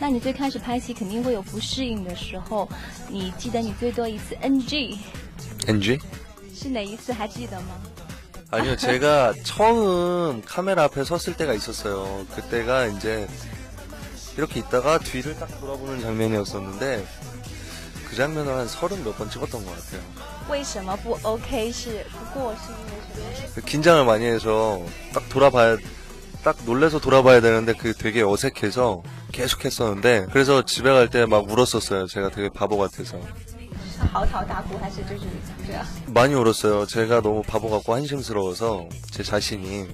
那你最开始拍戏肯定会有不适应的时候，你记得你最多一次 NG NG? 是哪一次？还记得吗？ 아니요, 제가 처음 카메라 앞에 섰을 때가 있었어요. 그때가 이제 이렇게 있다가 뒤를 딱 돌아보는 장면이었었는데 그 장면을 한 서른 몇 번 찍었던 것 같아요. 为什么不 OK？是不过是因为什么？ 긴장을 많이 해서 딱 돌아봐야 딱 놀래서 돌아봐야 되는데 그게 되게 어색해서 계속 했었는데 그래서 집에 갈 때 막 울었었어요. 제가 되게 바보 같아서. 많이 울었어요. 제가 너무 바보 같고 한심스러워서 제 자신이